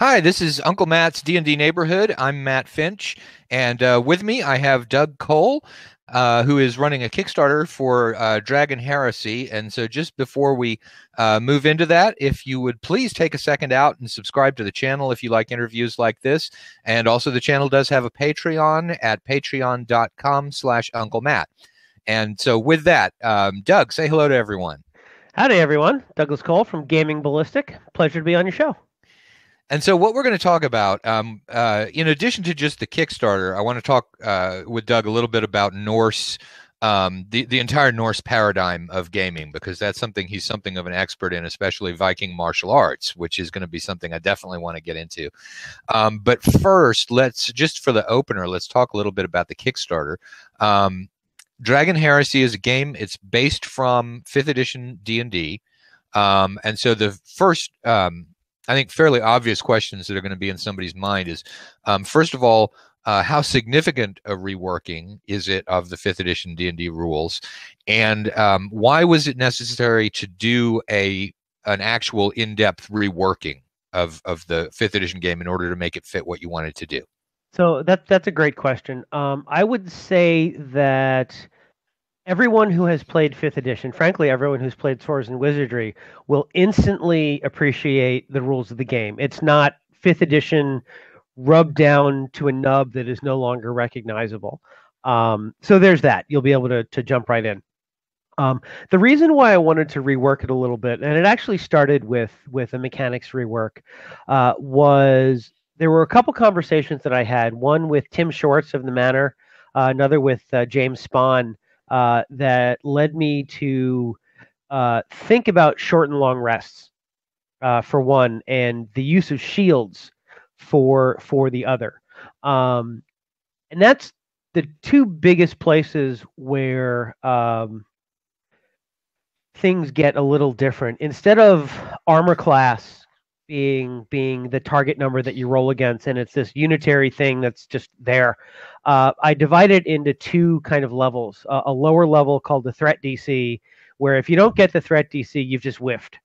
Hi, this is Uncle Matt's D&D Neighborhood. I'm Matt Finch, and uh, with me I have Doug Cole, uh, who is running a Kickstarter for uh, Dragon Heresy. And so, just before we uh, move into that, if you would please take a second out and subscribe to the channel if you like interviews like this. And also, the channel does have a Patreon at patreon.com/slash Uncle Matt. And so, with that, um, Doug, say hello to everyone. Howdy, everyone. Douglas Cole from Gaming Ballistic. Pleasure to be on your show. And so, what we're going to talk about, um, uh, in addition to just the Kickstarter, I want to talk uh, with Doug a little bit about Norse, um, the the entire Norse paradigm of gaming, because that's something he's something of an expert in, especially Viking martial arts, which is going to be something I definitely want to get into. Um, but first, let's just for the opener, let's talk a little bit about the Kickstarter. Um, Dragon Heresy is a game. It's based from fifth edition D and D, um, and so the first um, I think fairly obvious questions that are going to be in somebody's mind is um, first of all, uh, how significant a reworking is it of the fifth edition D&D rules, and um, why was it necessary to do a an actual in-depth reworking of of the fifth edition game in order to make it fit what you wanted to do? So that that's a great question. Um, I would say that everyone who has played fifth edition, frankly, everyone who's played Swords and Wizardry, will instantly appreciate the rules of the game. It's not fifth edition rubbed down to a nub that is no longer recognizable. Um, so there's that. You'll be able to to jump right in. Um, the reason why I wanted to rework it a little bit, and it actually started with with a mechanics rework, uh, was there were a couple conversations that I had. One with Tim Shorts of the Manor, uh, another with uh, James Spahn uh, that led me to uh, think about short and long rests uh, for one, and the use of shields for for the other. Um, and that's the two biggest places where um, things get a little different. Instead of armor class being being the target number that you roll against, and it's this unitary thing that's just there. Uh, I divide it into two kind of levels. Uh, a lower level called the threat DC, where if you don't get the threat DC, you've just whiffed.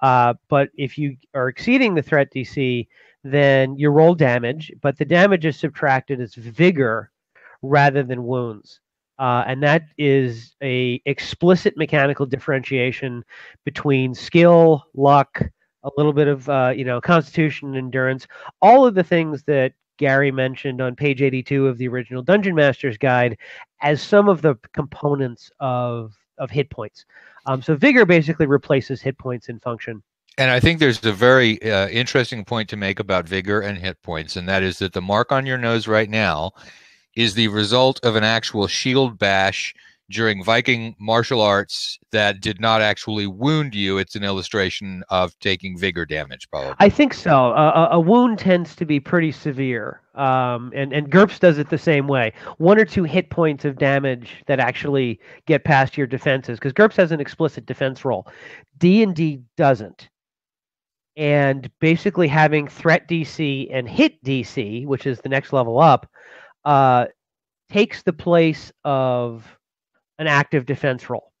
Uh, but if you are exceeding the threat DC, then you roll damage, but the damage is subtracted as vigor rather than wounds. Uh, and that is a explicit mechanical differentiation between skill, luck, a little bit of uh, you know constitution endurance, all of the things that Gary mentioned on page 82 of the original Dungeon Master's Guide as some of the components of of hit points. Um, so vigor basically replaces hit points in function. And I think there's a very uh, interesting point to make about vigor and hit points, and that is that the mark on your nose right now is the result of an actual shield bash during Viking martial arts that did not actually wound you. It's an illustration of taking vigor damage, probably. I think so. Uh, a wound tends to be pretty severe, um, and and GURPS does it the same way. One or two hit points of damage that actually get past your defenses, because GURPS has an explicit defense roll. D and D doesn't. And basically, having threat DC and hit DC, which is the next level up, uh, takes the place of an active defense roll.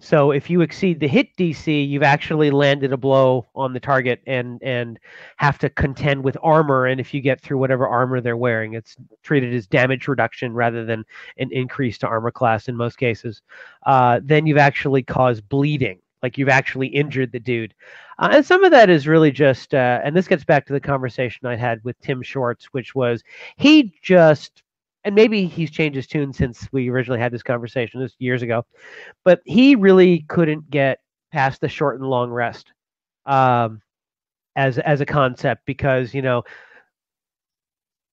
So if you exceed the hit DC, you've actually landed a blow on the target and and have to contend with armor. And if you get through whatever armor they're wearing, it's treated as damage reduction rather than an increase to armor class in most cases. Uh, then you've actually caused bleeding, like you've actually injured the dude. Uh, and some of that is really just, uh, and this gets back to the conversation I had with Tim Shorts, which was he just and maybe he's changed his tune since we originally had this conversation this years ago, but he really couldn't get past the short and long rest um, as as a concept because you know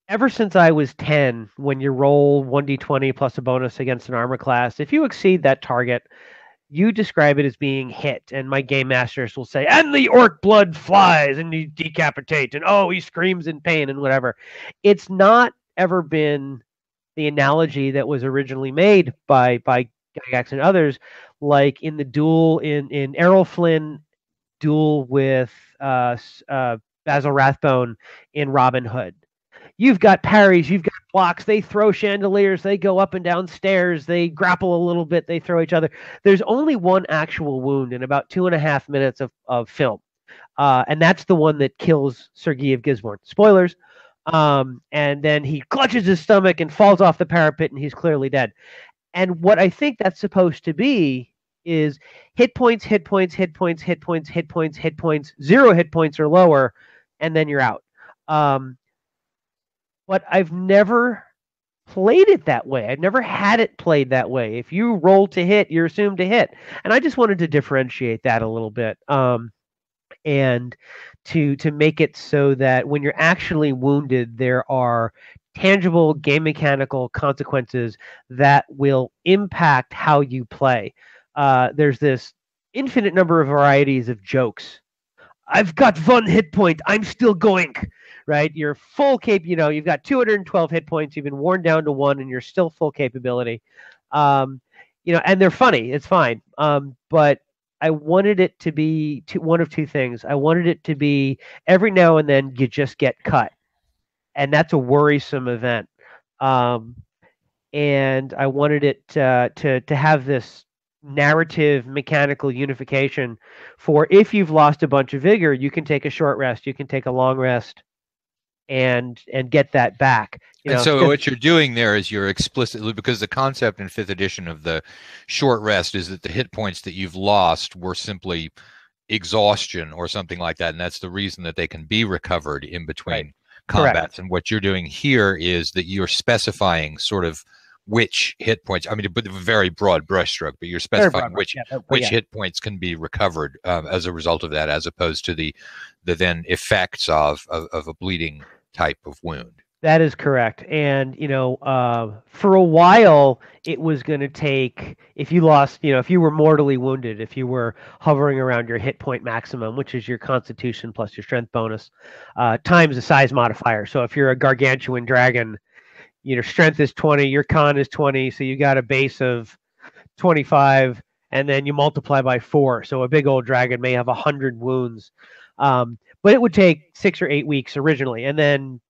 ever since I was 10, when you roll 1d20 plus a bonus against an armor class, if you exceed that target, you describe it as being hit. And my game masters will say, and the orc blood flies and you decapitate, and oh, he screams in pain and whatever. It's not ever been the analogy that was originally made by by Gygax and others, like in the duel in in Errol Flynn duel with uh, uh, Basil Rathbone in Robin Hood. You've got parries, you've got blocks. They throw chandeliers, they go up and down stairs, they grapple a little bit, they throw each other. There's only one actual wound in about two and a half minutes of, of film. uh, and that's the one that kills Sir Guy of Gisborne. Spoilers. Um, and then he clutches his stomach and falls off the parapet, and he's clearly dead. And what I think that's supposed to be is hit points, hit points, hit points, hit points, hit points, hit points, zero hit points or lower, and then you're out. Um, but I've never played it that way. I've never had it played that way. If you roll to hit, you're assumed to hit. And I just wanted to differentiate that a little bit. Um, and to to make it so that when you're actually wounded, there are tangible game mechanical consequences that will impact how you play. Uh, there's this infinite number of varieties of jokes. I've got one hit point. I'm still going. Right, you're full cap. You know, you've got 212 hit points. You've been worn down to one, and you're still full capability. Um, you know, and they're funny. It's fine. Um, but I wanted it to be two, one of two things. I wanted it to be every now and then you just get cut, and that's a worrisome event. Um, and I wanted it uh, to to have this narrative mechanical unification for if you've lost a bunch of vigor, you can take a short rest, you can take a long rest, and and get that back. You and know, so what you're doing there is you're explicitly because the concept in fifth edition of the short rest is that the hit points that you've lost were simply exhaustion or something like that, and that's the reason that they can be recovered in between right. combats. Correct. And what you're doing here is that you're specifying sort of which hit points. I mean, a very broad brushstroke, but you're specifying which yeah, but, which yeah. hit points can be recovered um, as a result of that, as opposed to the the then effects of, of, of a bleeding type of wound. That is correct. And, you know, uh, for a while, it was going to take, if you lost, you know, if you were mortally wounded, if you were hovering around your hit point maximum, which is your constitution plus your strength bonus, uh, times the size modifier. So if you're a gargantuan dragon, you know, strength is 20, your con is 20. So you got a base of 25, and then you multiply by four. So a big old dragon may have 100 wounds. Um, but it would take six or eight weeks originally, and then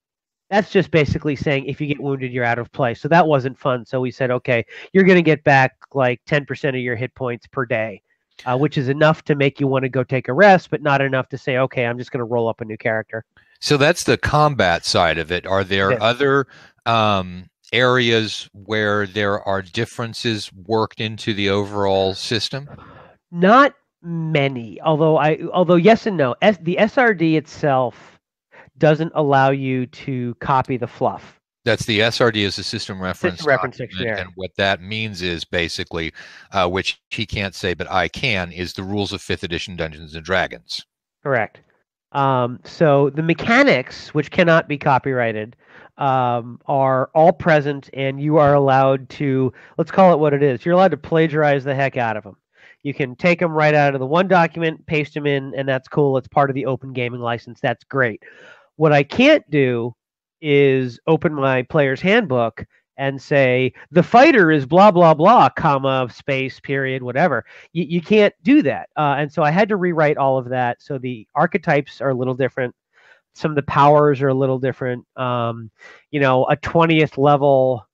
that's just basically saying if you get wounded, you're out of play. So that wasn't fun. So we said, okay, you're going to get back like 10% of your hit points per day, uh, which is enough to make you want to go take a rest, but not enough to say, okay, I'm just going to roll up a new character. So that's the combat side of it. Are there yeah. other um, areas where there are differences worked into the overall system? Not many. Although I, although yes and no. S, the SRD itself doesn't allow you to copy the fluff. That's the SRD is the system reference. System reference dictionary. And what that means is basically, uh, which he can't say, but I can, is the rules of fifth edition Dungeons and Dragons. Correct. Um, so the mechanics, which cannot be copyrighted, um, are all present, and you are allowed to, let's call it what it is. You're allowed to plagiarize the heck out of them. You can take them right out of the one document, paste them in, and that's cool. It's part of the open gaming license. That's great. What I can't do is open my player's handbook and say the fighter is blah blah blah comma space period whatever. You, you can't do that. Uh, and so i had to rewrite all of that. So the archetypes are a little different. Some of the powers are a little different. Um, you know a 20th level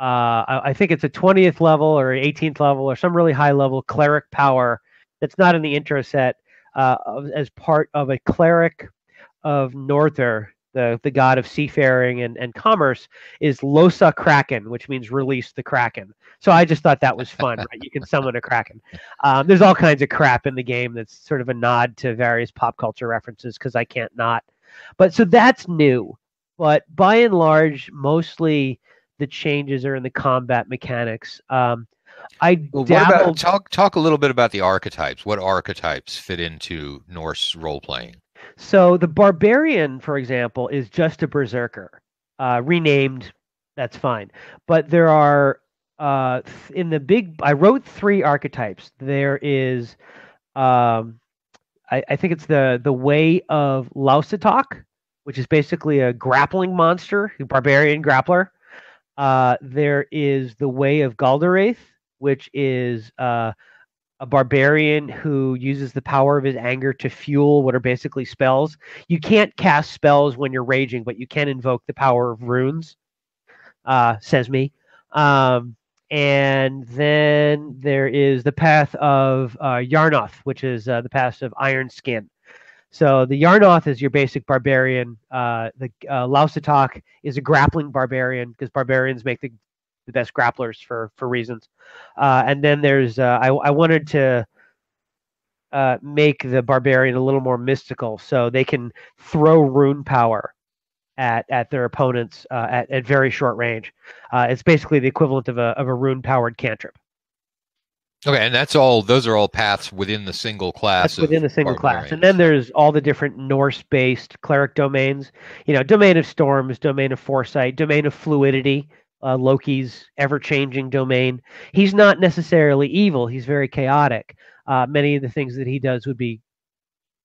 uh, I, I, think it's a 20th level or 18th level or some really high level cleric power that's not in the intro set uh, as part of a cleric of Norther, the, the god of seafaring and, and commerce, is Losa Kraken, which means release the Kraken. So I just thought that was fun, right? You can summon a Kraken. Um, there's all kinds of crap in the game that's sort of a nod to various pop culture references because I can't not. But so that's new. But by and large, mostly the changes are in the combat mechanics. Um, I well, about, talk talk a little bit about the archetypes. What archetypes fit into Norse role playing? So the barbarian, for example, is just a berserker, uh, renamed. That's fine, but there are uh, in the big. I wrote three archetypes. There is, um, I, I think it's the the way of Lausitok, which is basically a grappling monster, a barbarian grappler. Uh, there is the way of Galdareth, which is uh, a barbarian who uses the power of his anger to fuel what are basically spells. You can't cast spells when you're raging, but you can invoke the power of runes, uh, says me. Um, and then there is the path of uh, Yarnoth, which is uh, the path of Iron Skin. So the Yarnoth is your basic barbarian. Uh, the uh, Lausatok is a grappling barbarian because barbarians make the, the best grapplers for for reasons. Uh, and then there's uh, I, I wanted to uh, make the barbarian a little more mystical, so they can throw rune power at at their opponents uh, at at very short range. Uh, it's basically the equivalent of a of a rune powered cantrip. Okay, and that's all. Those are all paths within the single class. That's within the single class, and then there's all the different Norse-based cleric domains. You know, domain of storms, domain of foresight, domain of fluidity. Uh, Loki's ever-changing domain. He's not necessarily evil. He's very chaotic. Uh, many of the things that he does would be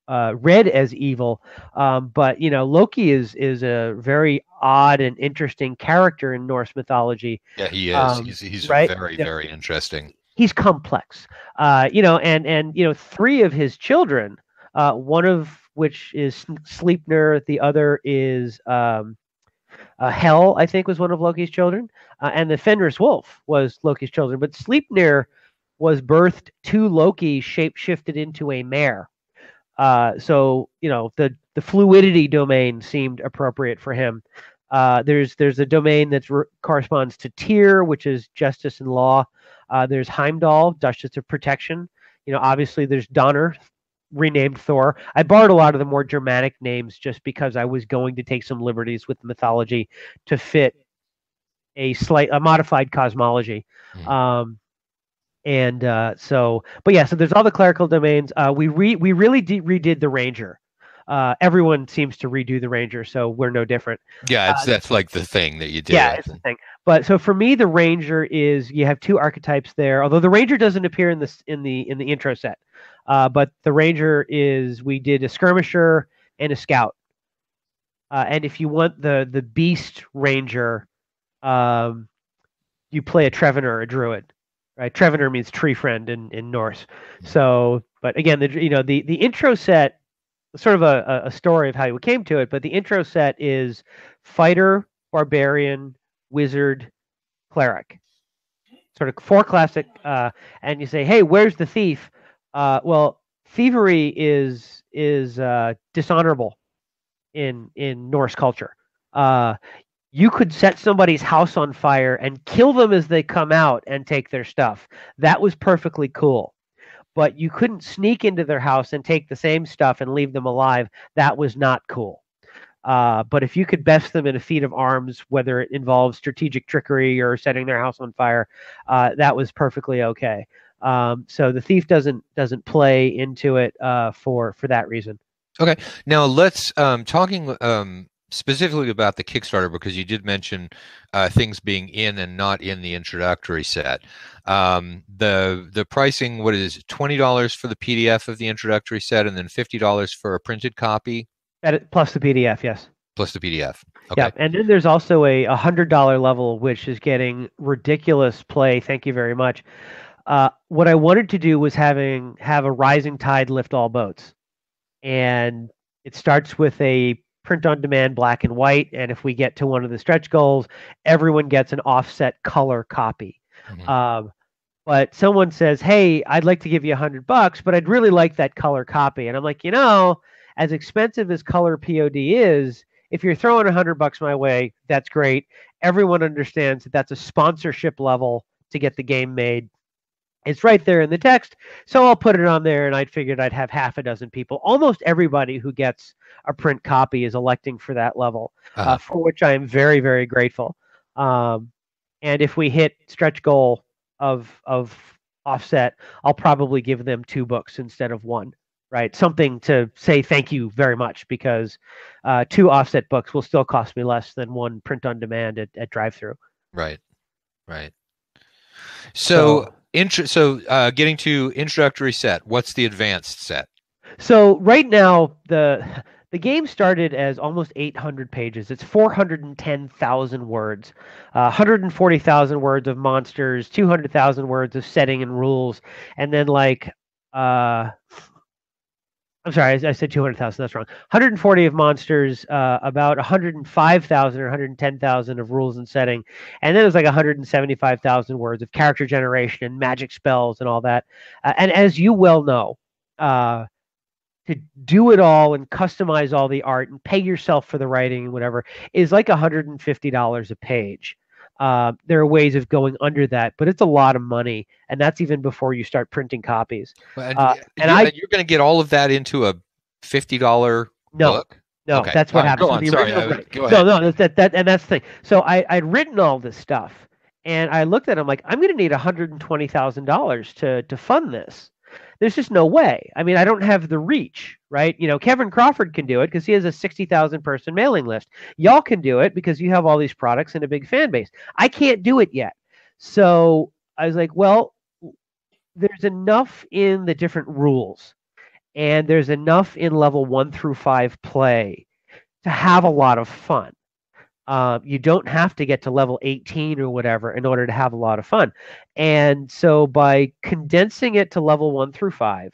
uh, read as evil. Um, but you know, Loki is is a very odd and interesting character in Norse mythology. Yeah, he is. Um, he's he's right? very yeah. very interesting. He's complex. Uh, you know, and and you know, three of his children, uh, one of which is Sleipnir, the other is um, uh, Hel, I think, was one of Loki's children, uh, and the Fenris Wolf was Loki's children. But Sleipnir was birthed to Loki, shapeshifted into a mare. Uh, so you know the the fluidity domain seemed appropriate for him. Uh, there's there's a domain that re- corresponds to Tyr, which is justice and law. Uh, there's Heimdall, justice of protection. You know, obviously there's Donner, renamed Thor. I borrowed a lot of the more Germanic names just because I was going to take some liberties with the mythology to fit a slight a modified cosmology. Mm. Um, and uh, so but yeah so there's all the clerical domains uh, we re- we really de- redid the ranger uh, everyone seems to redo the ranger so we're no different yeah it's, uh, that's like the thing that you did yeah it's the thing but so for me the ranger is you have two archetypes there although the ranger doesn't appear in this in the in the intro set uh, but the ranger is we did a skirmisher and a scout uh, and if you want the the beast ranger um, you play a trevenant a druid right? Trevenant means tree friend in, in Norse. So, but again, the you know the the intro set, sort of a, a story of how we came to it. But the intro set is fighter, barbarian, wizard, cleric, sort of four classic. Uh, and you say, hey, where's the thief? Uh, well, thievery is is uh, dishonorable in in Norse culture. Uh, you could set somebody's house on fire and kill them as they come out and take their stuff. That was perfectly cool. But you couldn't sneak into their house and take the same stuff and leave them alive. That was not cool. Uh, but if you could best them in a feat of arms, whether it involves strategic trickery or setting their house on fire, uh, that was perfectly okay. Um, so the thief doesn't doesn't play into it uh, for for that reason. Okay, now let's um, talking um, specifically about the Kickstarter because you did mention uh, things being in and not in the introductory set. Um, the the pricing, what is twenty dollars for the PDF of the introductory set, and then fifty dollars for a printed copy. plus the PDF, yes. Plus the PDF. Okay. Yeah, and then there's also a hundred dollar level which is getting ridiculous play. Thank you very much. Uh, what I wanted to do was having have a rising tide lift all boats, and it starts with a print on demand black and white. And if we get to one of the stretch goals, everyone gets an offset color copy. Mm-hmm. Um, but someone says, "Hey, I'd like to give you a hundred bucks, but I'd really like that color copy." And I'm like, you know, as expensive as color POD is, if you're throwing a hundred bucks my way, that's great. Everyone understands that that's a sponsorship level to get the game made. It's right there in the text, so I'll put it on there. And I figured I'd have half a dozen people. Almost everybody who gets a print copy is electing for that level, uh, uh-huh. uh, for which I am very, very grateful. Um, and if we hit stretch goal of of offset, I'll probably give them two books instead of one. Right, something to say thank you very much because uh, two offset books will still cost me less than one print on demand at, at drive through. Right, right. So, so intro. So, uh, getting to introductory set. What's the advanced set? So right now the the game started as almost 800 pages. It's 410,000 words, uh, 140,000 words of monsters, 200,000 words of setting and rules, and then like uh, I'm sorry, I, I said 200,000. That's wrong. 140 of monsters, uh, about 105,000 or 110,000 of rules and setting, and then it was like 175,000 words of character generation and magic spells and all that. Uh, and as you well know, uh, to do it all and customize all the art and pay yourself for the writing and whatever is like $150 a page. Uh, there are ways of going under that, but it's a lot of money, and that's even before you start printing copies. And, uh, and I, you're going to get all of that into a fifty dollar no, book. No, okay. that's what happens. On. Sorry, I, go no, no, that, that, and that's the thing. So I, I'd written all this stuff, and I looked at it. I'm like, I'm going to need one hundred and twenty thousand dollars to to fund this there's just no way. I mean, I don't have the reach, right? You know, Kevin Crawford can do it because he has a 60,000 person mailing list. Y'all can do it because you have all these products and a big fan base. I can't do it yet. So I was like, well, there's enough in the different rules and there's enough in level one through five play to have a lot of fun. Uh, you don't have to get to level 18 or whatever in order to have a lot of fun. And so by condensing it to level one through five,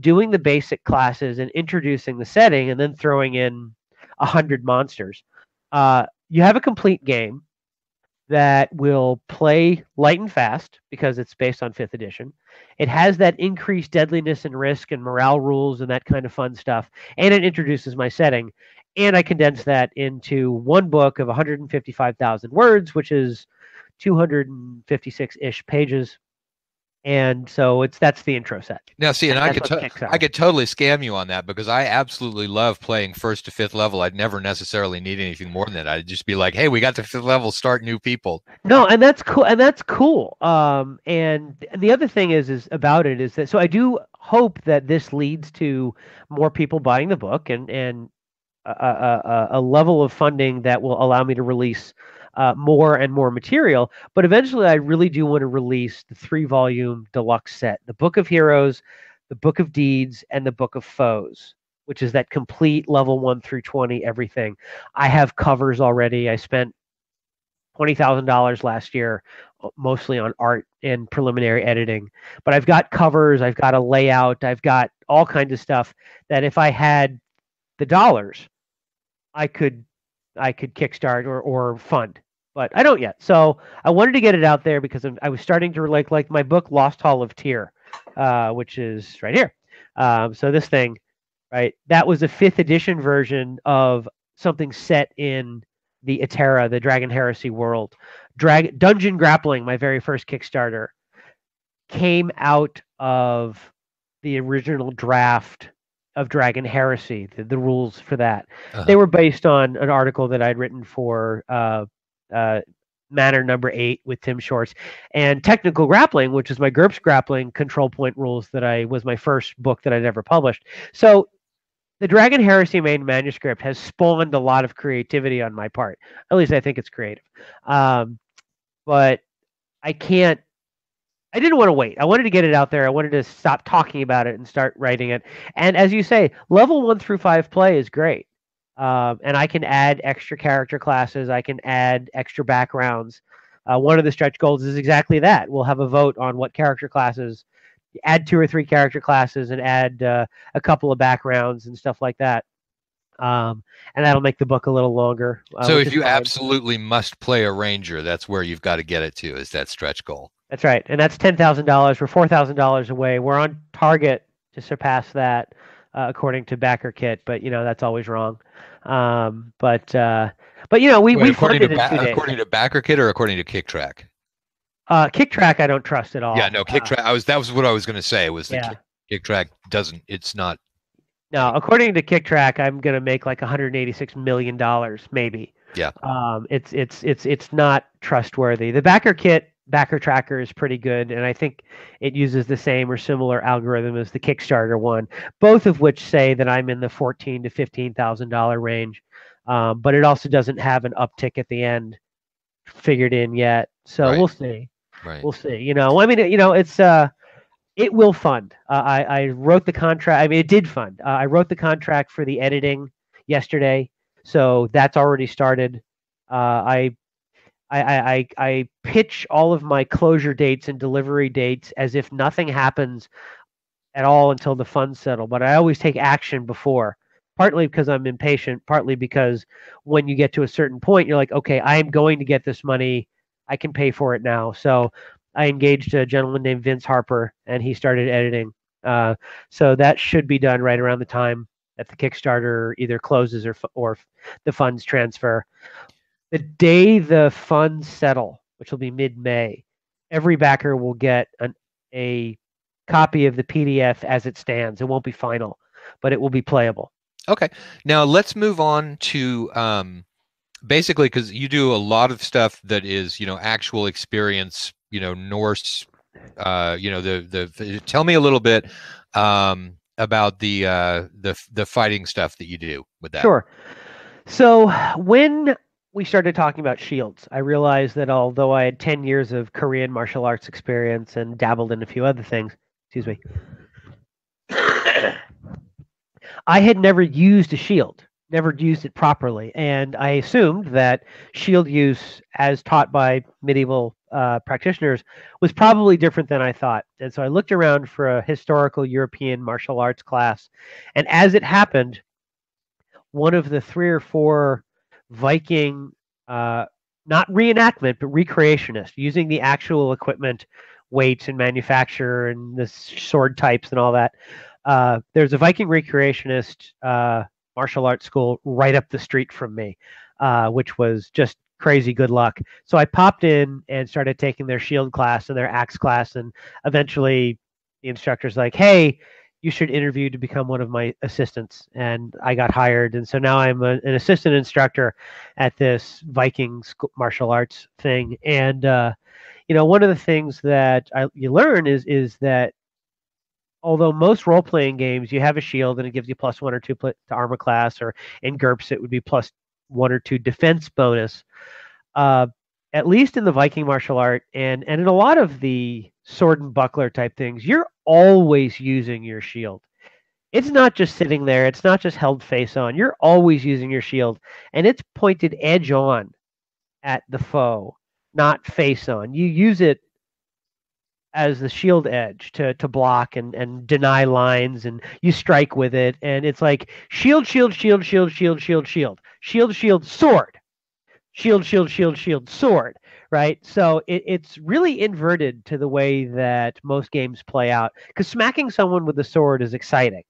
doing the basic classes and introducing the setting and then throwing in a hundred monsters, uh, you have a complete game that will play light and fast because it's based on fifth edition. It has that increased deadliness and risk and morale rules and that kind of fun stuff. And it introduces my setting and I condensed that into one book of 155,000 words, which is 256 ish pages. And so it's that's the intro set. Now, see, and, and I could to- I could totally scam you on that because I absolutely love playing first to fifth level. I'd never necessarily need anything more than that. I'd just be like, "Hey, we got the fifth level. Start new people." No, and that's cool. And that's cool. Um, and the other thing is is about it is that so I do hope that this leads to more people buying the book and and a, a, a level of funding that will allow me to release uh, more and more material. But eventually, I really do want to release the three volume deluxe set the Book of Heroes, the Book of Deeds, and the Book of Foes, which is that complete level one through 20 everything. I have covers already. I spent $20,000 last year, uh, mostly on art and preliminary editing. But I've got covers, I've got a layout, I've got all kinds of stuff that if I had the dollars, I could I could kickstart or or fund, but I don't yet. So I wanted to get it out there because I was starting to like like my book Lost Hall of Tyr, uh, which is right here. Um, so this thing, right? That was a fifth edition version of something set in the Etera, the Dragon Heresy world. Drag Dungeon Grappling, my very first Kickstarter, came out of the original draft of Dragon Heresy, the, the rules for that. Uh-huh. They were based on an article that I'd written for uh, uh, Manor Number Eight with Tim Shorts, and Technical Grappling, which is my GURPS grappling control point rules that I was my first book that I'd ever published. So the Dragon Heresy main manuscript has spawned a lot of creativity on my part. At least I think it's creative. Um, but I can't I didn't want to wait. I wanted to get it out there. I wanted to stop talking about it and start writing it. And as you say, level one through five play is great. Um, and I can add extra character classes. I can add extra backgrounds. Uh, one of the stretch goals is exactly that. We'll have a vote on what character classes, add two or three character classes, and add uh, a couple of backgrounds and stuff like that. Um, and that'll make the book a little longer. Uh, so if you absolutely must play a ranger, that's where you've got to get it to. Is that stretch goal? That's right, and that's ten thousand dollars. We're four thousand dollars away. We're on target to surpass that, uh, according to Backer Kit. But you know that's always wrong. Um, but uh, but you know we we according to ba- according to Backer Kit or according to Kicktraq. Uh, Kicktraq, I don't trust at all. Yeah, no, uh, Kicktraq. I was that was what I was going to say. Was the yeah. Kicktraq doesn't? It's not. No, according to Kicktraq, I'm going to make like 186 million dollars, maybe. Yeah. Um, it's it's it's it's not trustworthy. The Backer Kit backer tracker is pretty good and i think it uses the same or similar algorithm as the kickstarter one both of which say that i'm in the 14 to 15 thousand dollar range. Um, but it also doesn't have an uptick at the end figured in yet. So right. we'll see. Right. we'll see. You know i mean you know it's uh it will fund. Uh, i i wrote the contract i mean it did fund. Uh, i wrote the contract for the editing yesterday so that's already started. Uh, I I, I, I pitch all of my closure dates and delivery dates as if nothing happens at all until the funds settle. But I always take action before, partly because I'm impatient, partly because when you get to a certain point, you're like, okay, I am going to get this money. I can pay for it now. So I engaged a gentleman named Vince Harper, and he started editing Uh, so that should be done right around the time that the Kickstarter either closes or or the funds transfer. The day the funds settle, which will be mid-May, every backer will get an, a copy of the PDF as it stands. It won't be final, but it will be playable. Okay. Now let's move on to um, basically because you do a lot of stuff that is you know actual experience. You know Norse. Uh, you know the the. Tell me a little bit um, about the uh, the the fighting stuff that you do with that. Sure. So when we started talking about shields, I realized that although I had 10 years of Korean martial arts experience and dabbled in a few other things, excuse me, I had never used a shield, never used it properly. And I assumed that shield use, as taught by medieval uh, practitioners, was probably different than I thought. And so I looked around for a historical European martial arts class. And as it happened, one of the three or four Viking, uh, not reenactment, but recreationist, using the actual equipment, weights, and manufacture, and the sword types and all that. Uh, there's a Viking recreationist uh, martial arts school right up the street from me, uh, which was just crazy good luck. So I popped in and started taking their shield class and their axe class, and eventually the instructor's like, "Hey, you should interview to become one of my assistants. And i got hired. And so now i'm a, an assistant instructor at this viking martial arts thing. And uh, you know one of the things that I, you learn is is that although most role-playing games you have a shield and it gives you plus one or two to armor class or in GURPS it would be plus one or two defense bonus. Uh, at least in the viking martial art and and in a lot of the sword and buckler type things, you're always using your shield. It's not just sitting there, it's not just held face on. You're always using your shield, and it's pointed edge on at the foe, not face on. You use it as the shield edge to to block and and deny lines and you strike with it and it's like shield shield shield shield shield shield shield shield shield sword shield shield shield shield sword right? So it, it's really inverted to the way that most games play out. Because smacking someone with a sword is exciting,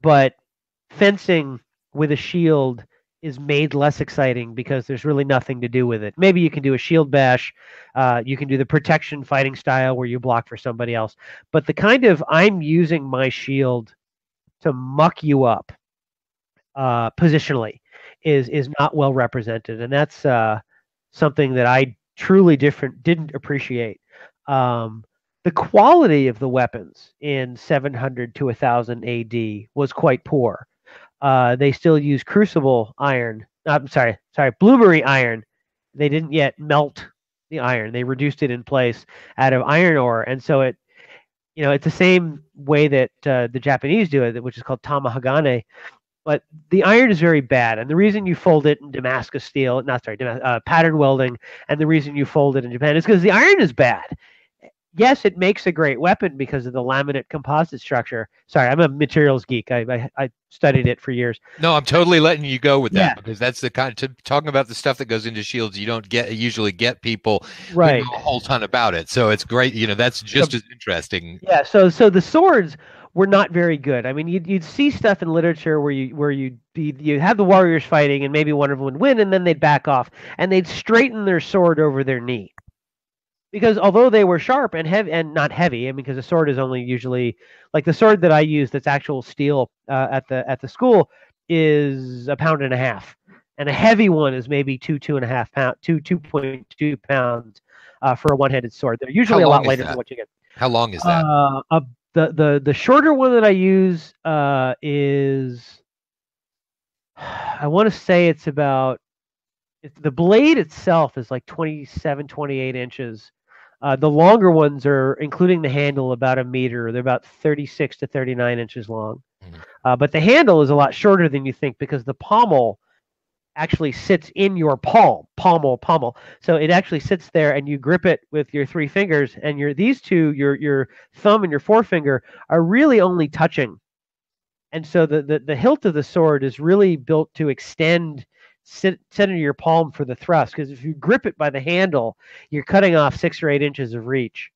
but fencing with a shield is made less exciting because there's really nothing to do with it. Maybe you can do a shield bash, uh, you can do the protection fighting style where you block for somebody else, but the kind of I'm using my shield to muck you up uh, positionally is is not well represented, and that's uh, something that I truly different didn't appreciate. Um, the quality of the weapons in 700 to 1000 AD was quite poor. Uh, they still use crucible iron. I'm sorry, sorry, bloomery iron. They didn't yet melt the iron. They reduced it in place out of iron ore, and so it, you know, it's the same way that uh, the Japanese do it, which is called tamahagane, but the iron is very bad. And the reason you fold it in Damascus steel, not sorry, uh, pattern welding, and the reason you fold it in Japan is because the iron is bad. Yes, it makes a great weapon because of the laminate composite structure. Sorry, I'm a materials geek. I, I, I studied it for years. No, I'm totally letting you go with that yeah. because that's the kind of talking about the stuff that goes into shields. You don't get usually get people right a whole ton about it. So it's great. You know, that's just so, as interesting. Yeah. So so the swords were not very good. I mean, you'd, you'd see stuff in literature where you where you you have the warriors fighting and maybe one of them would win and then they'd back off and they'd straighten their sword over their knee because although they were sharp and heavy and not heavy, I mean, because a sword is only usually like the sword that I use that's actual steel uh, at the at the school is a pound and a half, and a heavy one is maybe two two and a half pound two two point two pounds uh, for a one handed sword. They're usually a lot lighter than what you get. How long is that? Uh, the the the shorter one that I use uh, is I want to say it's about the blade itself is like 27 28 inches. Uh, the longer ones are including the handle about a meter. They're about 36 to 39 inches long. Mm-hmm. uh, but the handle is a lot shorter than you think because the pommel actually sits in your palm, pommel, pommel. So it actually sits there, and you grip it with your three fingers, and your these two, your your thumb and your forefinger, are really only touching. And so the the, the hilt of the sword is really built to extend sit center your palm for the thrust. Because if you grip it by the handle, you're cutting off six or eight inches of reach.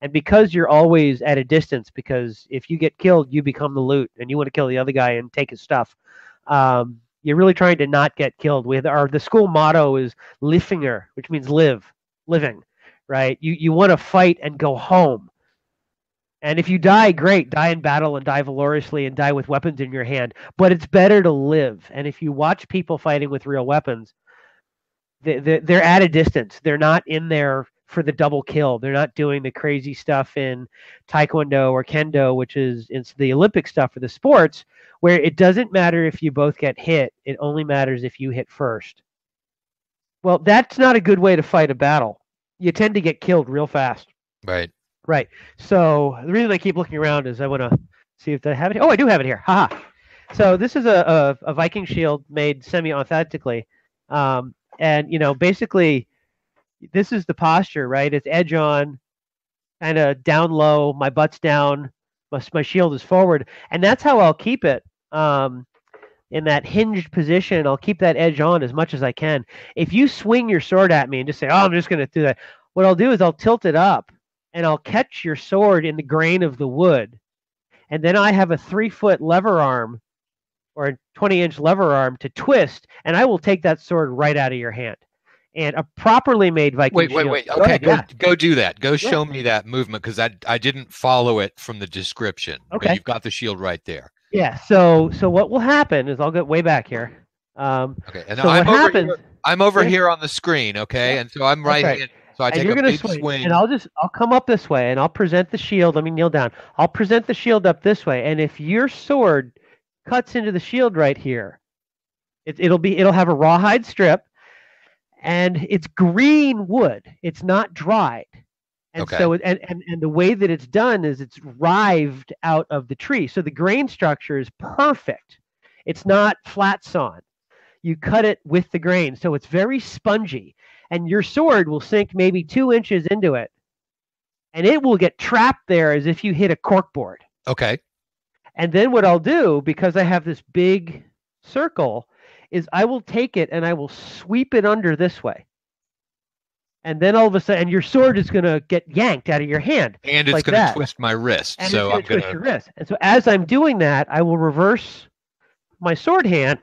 And because you're always at a distance, because if you get killed, you become the loot, and you want to kill the other guy and take his stuff. Um, you're really trying to not get killed. With our the school motto is "Lifinger," which means live, living, right? You you want to fight and go home. And if you die, great, die in battle and die valorously and die with weapons in your hand. But it's better to live. And if you watch people fighting with real weapons, they, they're at a distance. They're not in there for the double kill. They're not doing the crazy stuff in Taekwondo or Kendo, which is it's the Olympic stuff for the sports, where it doesn't matter if you both get hit. It only matters if you hit first. Well, that's not a good way to fight a battle. You tend to get killed real fast. Right. Right. So the reason I keep looking around is I want to see if I have it. Oh, I do have it here. Haha. So this is a, a, a Viking shield made semi-authentically, um, and you know basically this is the posture, right? It's edge on, kind of down low. My butt's down. My, my shield is forward, and that's how I'll keep it. Um, in that hinged position, I'll keep that edge on as much as I can. If you swing your sword at me and just say, "Oh, I'm just going to do that," what I'll do is I'll tilt it up and I'll catch your sword in the grain of the wood. And then I have a three foot lever arm or a 20 inch lever arm to twist, and I will take that sword right out of your hand. And a properly made Viking Wait, wait, shield- wait. Go Okay, ahead, go, yeah. go do that. Go Yeah. show me that movement because I I didn't follow it from the description. But Okay. you've got the shield right there. Yeah. So, so what will happen is I'll get way back here. Um, Okay, and so I'm what over happens? here. I'm over Yeah. here on the screen. Okay, and so I'm right right. hand. So I and take you're a gonna big swing, swing. and I'll just I'll come up this way, and I'll present the shield. Let me kneel down. I'll present the shield up this way, and if your sword cuts into the shield right here, it, it'll be it'll have a rawhide strip, and it's green wood. It's not dried. And Okay. so, and, and and the way that it's done is it's rived out of the tree. So the grain structure is perfect. It's not flat sawn. You cut it with the grain, so it's very spongy and your sword will sink maybe two inches into it, and it will get trapped there as if you hit a corkboard. okay, And then what I'll do, because I have this big circle, is I will take it and I will sweep it under this way. And then all of a sudden, your sword is going to get yanked out of your hand. and it's Like going to twist my wrist. And so I'm it's going to twist your to. wrist. And so as I'm doing that, I will reverse my sword hand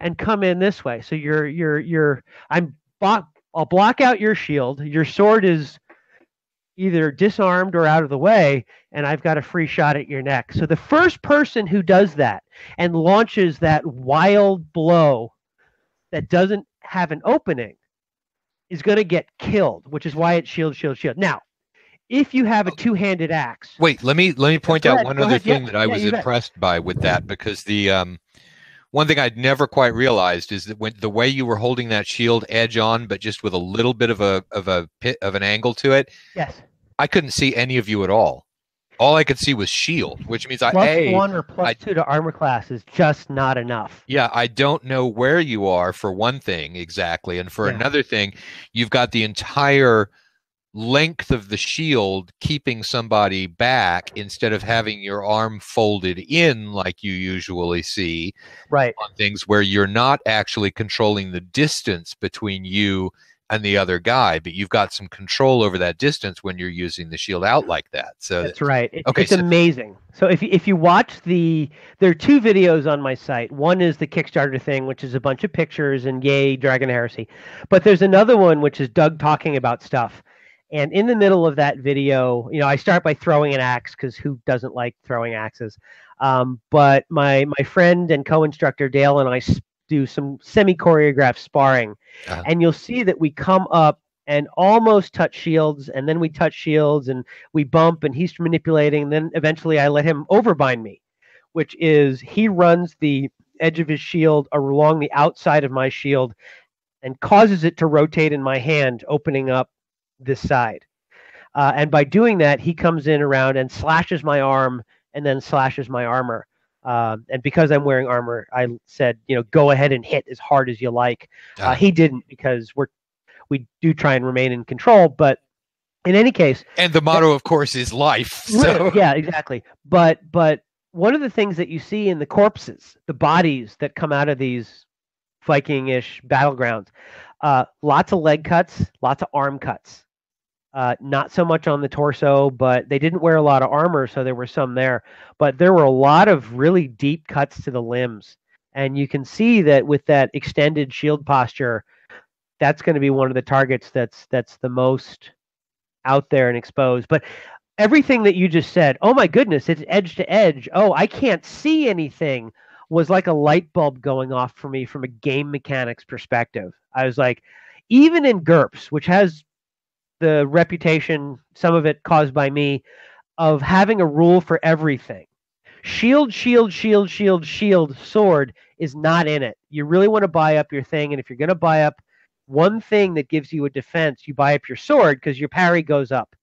and come in this way. So you're you're you're I'm block I'll block out your shield. Your sword is either disarmed or out of the way, and I've got a free shot at your neck. So the first person who does that and launches that wild blow that doesn't have an opening is going to get killed, which is why it's shield, shield, shield. Now, if you have a two-handed axe, Wait, let me let me point out ahead, one other ahead, yeah, thing that I yeah, was bet. impressed by with that because the um, one thing I'd never quite realized is that when the way you were holding that shield edge on, but just with a little bit of a of a pit of an angle to it, yes, I couldn't see any of you at all. All I could see was shield, which means I plus a one or plus I- two to armor class is just not enough. yeah I don't know where you are for one thing exactly, and for Yeah. another thing, you've got the entire length of the shield keeping somebody back instead of mm-hmm. having your arm folded in like you usually see Right. on things where you're not actually controlling the distance between you and the other guy, but you've got some control over that distance when you're using the shield out like that. So That's right. It, okay, it's so- amazing. So if if you watch the, there are two videos on my site. One is the Kickstarter thing, which is a bunch of pictures and yay Dragon Heresy, but there's another one which is Doug talking about stuff. And in the middle of that video, you know, I start by throwing an axe because who doesn't like throwing axes? Um, but my my friend and co-instructor Dale and I do some semi choreographed sparring, Uh-huh. and you'll see that we come up and almost touch shields, and then we touch shields, and we bump, and he's manipulating. And then eventually, I let him overbind me, which is he runs the edge of his shield along the outside of my shield, and causes it to rotate in my hand, opening up this side. Uh, and by doing that, he comes in around and slashes my arm, and then slashes my armor. Um, and because I'm wearing armor, I said, you know, go ahead and hit as hard as you like. Uh, he didn't because we're we do try and remain in control. But in any case, and the motto, of course, is life. So yeah, exactly. But but one of the things that you see in the corpses, the bodies that come out of these Viking-ish battlegrounds, uh, lots of leg cuts, lots of arm cuts. Uh, not so much on the torso, but they didn't wear a lot of armor, so there were some there. But there were a lot of really deep cuts to the limbs. And you can see that with that extended shield posture, that's going to be one of the targets that's that's the most out there and exposed. But everything that you just said, oh my goodness, it's edge to edge. Oh, I can't see anything was like a light bulb going off for me from a game mechanics perspective. I was like, even in GURPS, which has the reputation, some of it caused by me, of having a rule for everything. Shield, shield, shield, shield, shield, sword is not in it. You really want to buy up your thing, and if you're going to buy up one thing that gives you a defense, you buy up your sword because your parry goes up.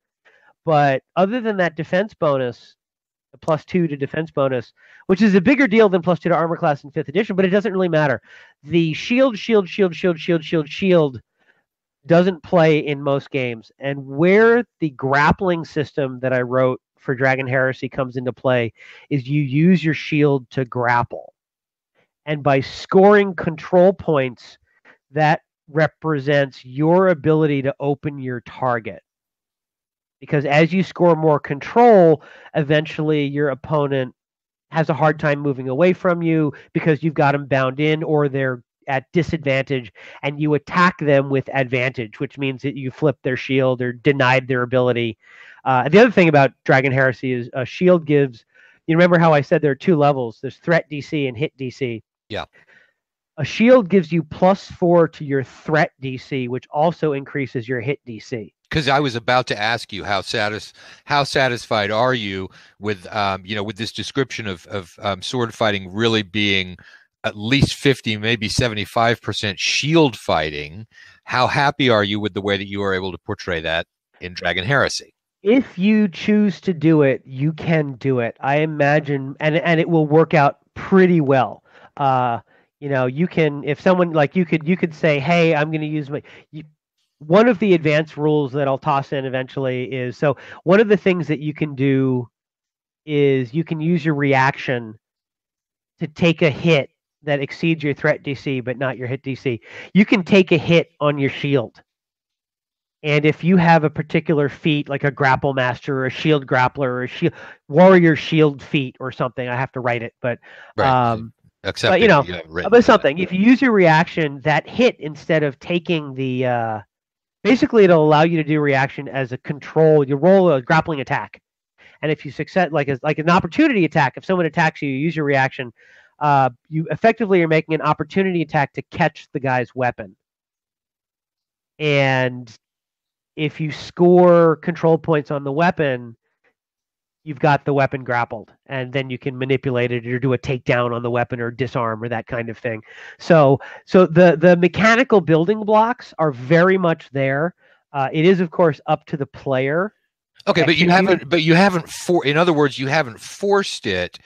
But other than that defense bonus, the plus two to defense bonus, which is a bigger deal than plus two to armor class in fifth edition, but it doesn't really matter. The shield, shield, shield, shield, shield, shield, shield doesn't play in most games. And where the grappling system that I wrote for Dragon Heresy comes into play is you use your shield to grapple. And by scoring control points, that represents your ability to open your target because as you score more control, eventually your opponent has a hard time moving away from you because you've got them bound in or they're at disadvantage and you attack them with advantage, which means that you flip their shield or denied their ability. Uh, the other thing about Dragon Heresy is a shield gives. You remember how I said there are two levels? There's threat DC and hit DC. Yeah. A shield gives you plus four to your threat DC, which also increases your hit DC because I was about to ask you how satis- how satisfied are you with um, you know with this description of of um, sword fighting really being at least 50 maybe 75% shield fighting. How happy are you with the way that you are able to portray that in dragon heresy? If you choose to do it you can do it. I imagine and and it will work out pretty well. Uh you know you can if someone like you could you could say hey i'm going to use my you, one of the advanced rules that I'll toss in eventually is so one of the things that you can do is you can use your reaction to take a hit that exceeds your threat DC but not your hit DC. You can take a hit on your shield. And if you have a particular feat like a grapple master or a shield grappler or a shield warrior shield feat or something, I have to write it, but right. um Except but, you know, you but something. If you use your reaction, that hit instead of taking the uh, basically it'll allow you to do reaction as a control. You roll a grappling attack, and if you success like a, like an opportunity attack, if someone attacks you, you use your reaction. Uh, you effectively are making an opportunity attack to catch the guy's weapon. And if you score control points on the weapon, you've got the weapon grappled and then you can manipulate it or do a takedown on the weapon or disarm or that kind of thing. So so the the mechanical building blocks are very much there. Uh, it is of course up to the player. Okay but you haven't but you haven't for in other words you haven't forced it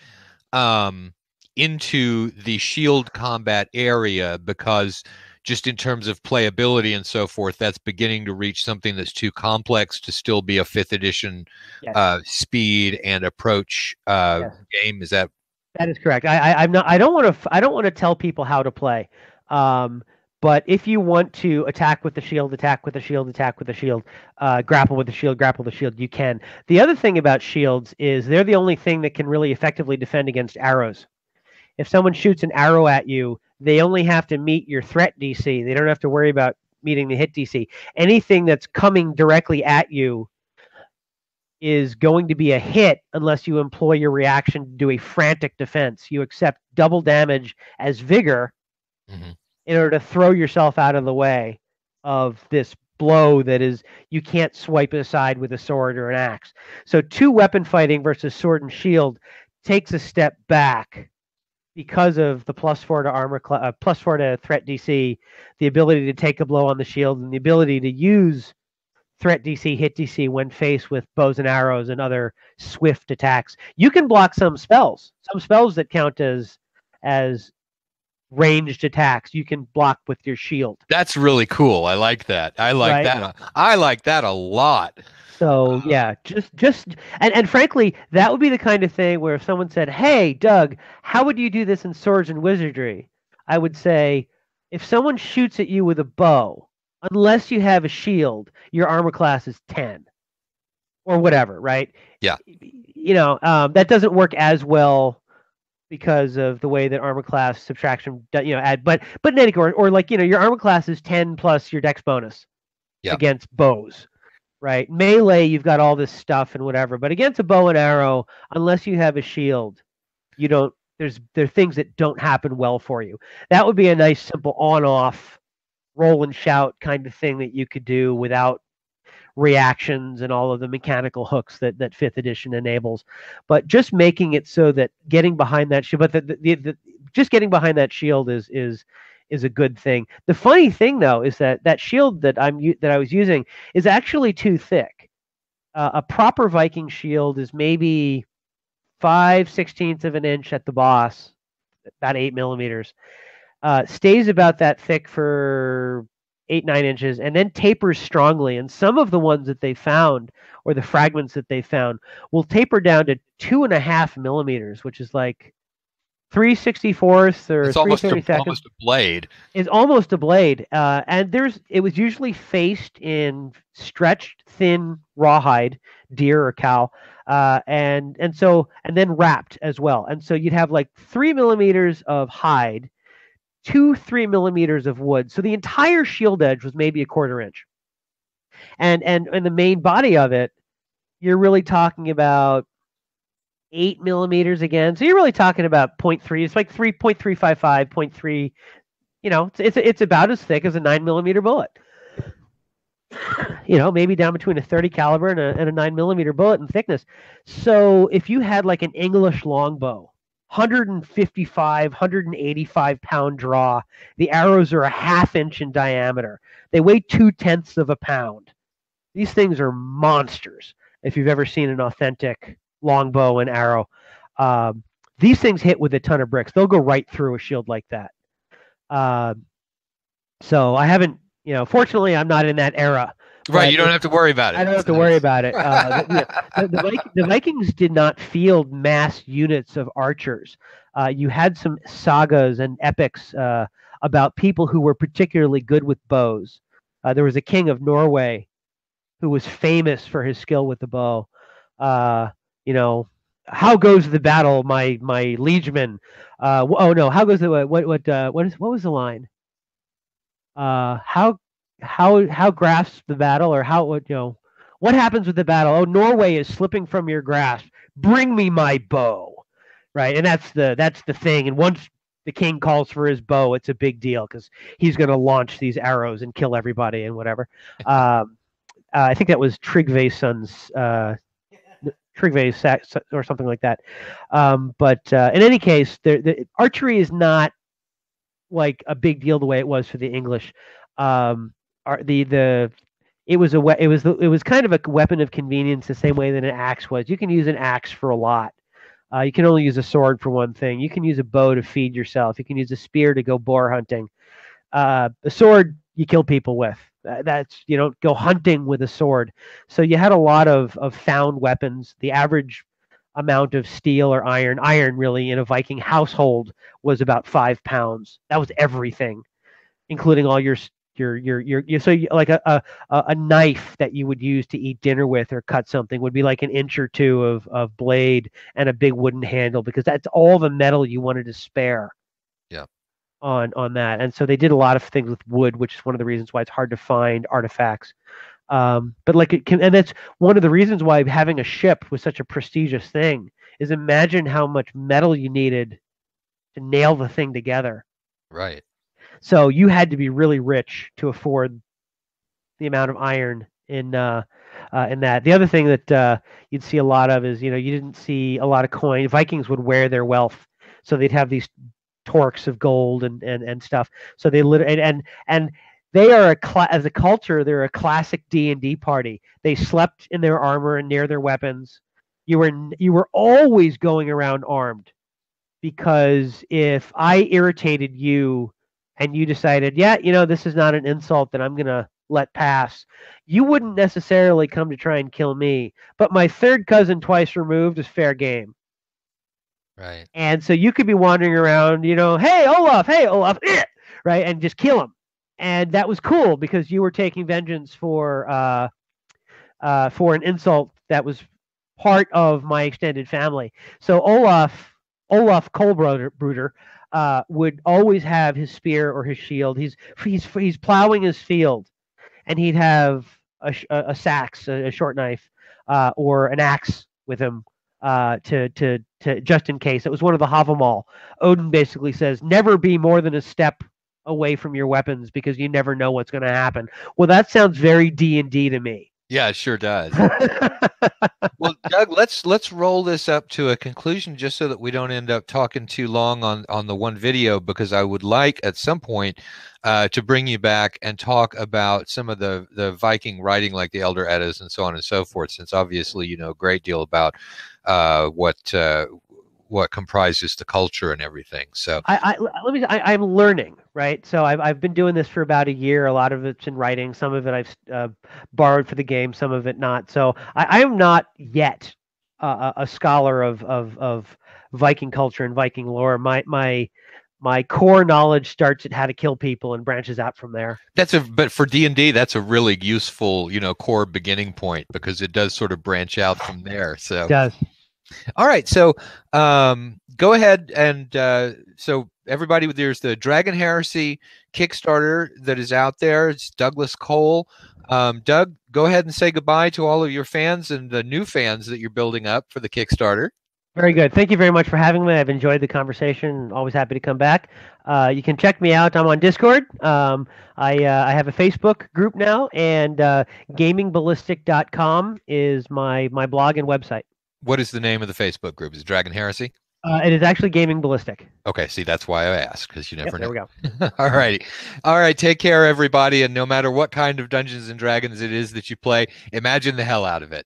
um into the shield combat area because just in terms of playability and so forth, that's beginning to reach something that's too complex to still be a fifth edition yes. uh, speed and approach uh, yes. game. Is that? That is correct. I, I, am not. I don't want to. I don't want to tell people how to play. Um, but if you want to attack with the shield, attack with the shield, attack with the shield, uh, grapple with the shield, grapple with the shield, you can. The other thing about shields is they're the only thing that can really effectively defend against arrows. If someone shoots an arrow at you, they only have to meet your threat DC. They don't have to worry about meeting the hit DC. Anything that's coming directly at you is going to be a hit unless you employ your reaction to do a frantic defense. You accept double damage as vigor mm-hmm. in order to throw yourself out of the way of this blow that is you can't swipe it aside with a sword or an axe. So two weapon fighting versus sword and shield takes a step back because of the plus four to armor, cl- uh, plus four to threat DC, the ability to take a blow on the shield, and the ability to use threat DC, hit DC when faced with bows and arrows and other swift attacks. You can block some spells, some spells that count as as ranged attacks you can block with your shield. That's really cool. I like that. I like right? that. I like that a lot. So yeah, just just and and frankly, that would be the kind of thing where if someone said, "Hey, Doug, how would you do this in Swords and Wizardry?" I would say, if someone shoots at you with a bow, unless you have a shield, your armor class is 10 or whatever, right? Yeah. You know, um, that doesn't work as well because of the way that armor class subtraction, you know, add, but, but in any or, or like, you know, your armor class is 10 plus your dex bonus Yeah. against bows, right? Melee, you've got all this stuff and whatever, but against a bow and arrow, unless you have a shield, you don't, there's, there are things that don't happen well for you. That would be a nice, simple on off roll and shout kind of thing that you could do without reactions and all of the mechanical hooks that that fifth edition enables. But just making it so that getting behind that shield but the, the, the, just getting behind that shield is is is a good thing. The funny thing though is that that shield that i'm that i was using is actually too thick. Uh, a proper viking shield is maybe five sixteenths of an inch at the boss about eight millimeters. Uh, stays about that thick for eight nine inches and then tapers strongly and some of the ones that they found or the fragments that they found will taper down to two and a half millimeters which is like 364th or It's almost a, 332nd almost a blade. is almost a blade uh, and there's it was usually faced in stretched thin rawhide deer or cow uh, and and so and then wrapped as well and so you'd have like three millimeters of hide two three millimeters of wood. So the entire shield edge was maybe a quarter inch. And and and the main body of it, you're really talking about eight millimeters again. So you're really talking about 0.3. It's like 3.355, 0.3. You know, it's, it's it's about as thick as a nine millimeter bullet. You know, maybe down between a 30 caliber and a, and a nine millimeter bullet in thickness. So if you had like an English longbow 155, 185 pound draw. The arrows are a half inch in diameter. They weigh two tenths of a pound. These things are monsters. If you've ever seen an authentic longbow and arrow, um, these things hit with a ton of bricks. They'll go right through a shield like that. Uh, so I haven't, you know, fortunately, I'm not in that era. Right, you don't have to worry about it. I don't have to worry about it. Uh, the, the, the, the Vikings did not field mass units of archers. Uh, you had some sagas and epics uh, about people who were particularly good with bows. Uh, there was a king of Norway who was famous for his skill with the bow. Uh, you know, how goes the battle, my my liegeman? Uh, oh no, how goes the what what uh, what is what was the line? Uh, how how how grasp the battle or how you know what happens with the battle? Oh norway is slipping from your grasp. Bring me my bow. Right? And that's the that's the thing. And once the king calls for his bow it's a big deal because he's going to launch these arrows and kill everybody and whatever. Um, uh, i think that was Tryggvason's uh, or something like that. Um, but uh, in any case the, the archery is not like a big deal the way it was for the english. Um, are the the it was a we- it was it was kind of a weapon of convenience the same way that an axe was. You can use an axe for a lot. Uh, you can only use a sword for one thing. You can use a bow to feed yourself. You can use a spear to go boar hunting. Uh, a sword you kill people with. That's you don't go hunting with a sword. So you had a lot of of found weapons. The average amount of steel or iron, iron really in a Viking household was about five pounds. That was everything, including all your your your your, your so you, like a, a a knife that you would use to eat dinner with or cut something would be like an inch or two of of blade and a big wooden handle because that's all the metal you wanted to spare. Yeah. On on that, and so they did a lot of things with wood, which is one of the reasons why it's hard to find artifacts. Um, but like it can, and that's one of the reasons why having a ship was such a prestigious thing. Is imagine how much metal you needed to nail the thing together. Right. So you had to be really rich to afford the amount of iron in uh, uh, in that. The other thing that uh, you'd see a lot of is you know you didn't see a lot of coin. Vikings would wear their wealth, so they'd have these torques of gold and and, and stuff. So they literally and and, and they are a cla- as a culture they're a classic D and D party. They slept in their armor and near their weapons. You were you were always going around armed because if I irritated you and you decided, yeah, you know, this is not an insult that I'm going to let pass, you wouldn't necessarily come to try and kill me. But my third cousin twice removed is fair game. Right. And so you could be wandering around, you know, hey, Olaf, hey, Olaf, eh, right? And just kill him. and that was cool because you were taking vengeance for uh, uh, for an insult that was part of my extended family. So Olaf Olaf Kolbrooder uh, would always have his spear or his shield. He's he's he's plowing his field, and he'd have a, a, a sax, a, a, short knife, uh, or an axe with him uh, to to to just in case. It was one of the Havamal. Odin basically says, "Never be more than a step away from your weapons because you never know what's going to happen." Well, that sounds very D and D to me. Yeah, it sure does. well, Doug, let's let's roll this up to a conclusion just so that we don't end up talking too long on on the one video because I would like at some point uh, to bring you back and talk about some of the the Viking writing like the Elder Eddas and so on and so forth since obviously you know a great deal about uh, what uh, what comprises the culture and everything. So I, I let me. I, am learning, right? So I've I've been doing this for about a year. A lot of it's in writing. Some of it I've uh, borrowed for the game. Some of it not. So I, I am not yet uh, a scholar of of of Viking culture and Viking lore. My my my core knowledge starts at how to kill people and branches out from there. That's a but for D and D, that's a really useful you know core beginning point because it does sort of branch out from there. So it does. All right, so um, go ahead and uh, so everybody, there's the Dragon Heresy Kickstarter that is out there. It's Douglas Cole. Um, Doug, go ahead and say goodbye to all of your fans and the new fans that you're building up for the Kickstarter. Very good. Thank you very much for having me. I've enjoyed the conversation. Always happy to come back. Uh, you can check me out. I'm on Discord. Um, I uh, I have a Facebook group now, and uh, gamingballistic.com is my my blog and website. What is the name of the Facebook group? Is it Dragon Heresy? Uh, it is actually Gaming Ballistic. Okay, see, that's why I asked because you never yep, know. There we go. All righty. All right, take care, everybody. And no matter what kind of Dungeons and Dragons it is that you play, imagine the hell out of it.